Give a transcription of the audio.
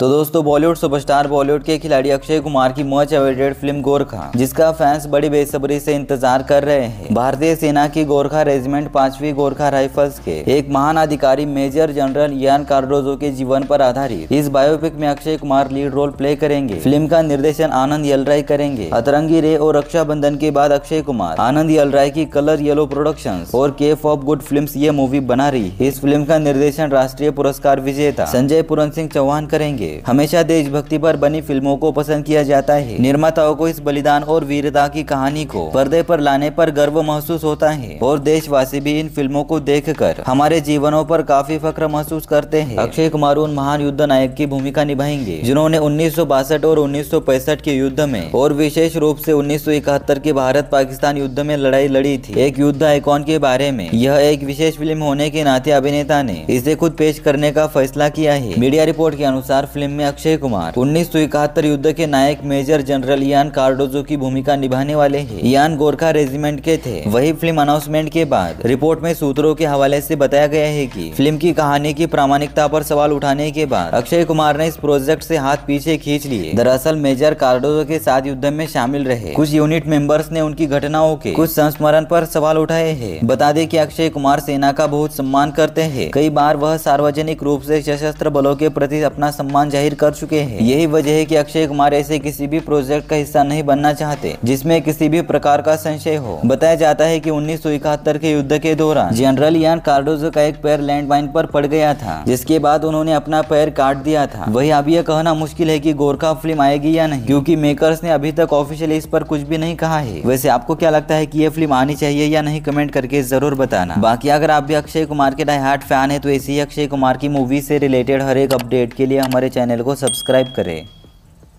तो दोस्तों बॉलीवुड सुपरस्टार बॉलीवुड के खिलाड़ी अक्षय कुमार की मच अवेटेड फ़िल्म गोरखा जिसका फैंस बड़ी बेसब्री से इंतज़ार कर रहे हैं। भारतीय सेना की गोरखा रेजिमेंट पांचवी गोरखा राइफल्स के एक महान अधिकारी मेजर जनरल यान कार्डोजो के जीवन पर आधारित। इस बायोपिक में Akshay Kumar lead role play करेंगे। फ़िल्म का निर्देशन आनंद यलराय करेंगे। अतरंगी रे और रक्षाबंधन के बाद अक्षय कुमार, आनंद यलराय की कलर येलो प्रोडक्शन और केफ ऑफ़ गुड फ़िल्म ये मूवी बना रही। इस फ़िल्म का निर्देशन राष्ट्रीय पुरस्कार विजेता संजय पुरन सिंह चौहान करेंगे। हमेशा देशभक्ति पर बनी फ़िल्मों को पसंद किया जाता है। निर्माताओं को इस बलिदान और वीरता की कहानी को पर्दे पर लाने पर गर्व महसूस होता है। और देशवासी भी इन फ़िल्मों को देखकर हमारे जीवनों पर काफ़ी फक्र महसूस करते हैं। अक्षय कुमार उन महान युद्ध नायक की भूमिका निभाएँगे, जिन्होंने उन्नीस सौ बासठ और उन्नीस सौ पैंसठ के युद्ध में और विशेष रूप से उन्नीस के भारत पाकिस्तान युद्ध में लड़ाई लड़ी थी। एक युद्ध आइकॉन के बारे में यह एक विशेष फ़िल्म होने के नाते अभिनेता ने इसे खुद पेश करने का फैसला किया है। मीडिया रिपोर्ट के अनुसार फ़िल्म में अक्षय कुमार। उन्नीस सौ इकहत्तर युद्ध के नायक मेजर जनरल यान कार्डोजो की भूमिका निभाने वाले हैं। यान गोरखा रेजिमेंट के थे। वही फ़िल्म अनाउंसमेंट के बाद रिपोर्ट में सूत्रों के हवाले से बताया गया है कि फ़िल्म की कहानी की प्रामाणिकता पर सवाल उठाने के बाद अक्षय कुमार ने इस प्रोजेक्ट से हाथ पीछे खींच लिए। दरअसल मेजर कार्डोजो के साथ युद्ध में शामिल रहे। कुछ यूनिट मेंबर्स ने उनकी घटनाओं के कुछ संस्मरण पर सवाल उठाए हैं। बता दें कि अक्षय कुमार सेना का बहुत सम्मान करते हैं। कई बार वह सार्वजनिक रूप से सशस्त्र बलों के प्रति अपना सम्मान ज़ाहिर कर चुके हैं। यही वजह है कि अक्षय कुमार ऐसे किसी भी प्रोजेक्ट का हिस्सा नहीं बनना चाहते, जिसमें किसी भी प्रकार का संशय हो। बताया जाता है कि उन्नीस सौ इकहत्तर के युद्ध के दौरान जनरल यान कार्डोजो का एक पैर लैंड माइन पर पड़ गया था, जिसके बाद उन्होंने अपना पैर काट दिया था। वही अब यह कहना मुश्किल है की गोरखा फ़िल्म आएगी या नहीं, क्यूँकी मेकर्स ने अभी तक ऑफिशियली इस पर कुछ भी नहीं कहा है। वैसे आपको क्या लगता है की यह फ़िल्म आनी चाहिए या नहीं, कमेंट करके ज़रूर बताना। बाकी अगर आप भी अक्षय कुमार के डाई हार्ट फ़ैन है तो ऐसे अक्षय कुमार की मूवी से रिलेटेड हर एक अपडेट के लिए हमारे चैनल को सब्सक्राइब करें।